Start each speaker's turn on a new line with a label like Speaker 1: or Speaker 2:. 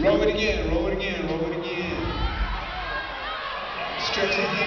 Speaker 1: Roll it again, roll it again, roll it again. Stretch it.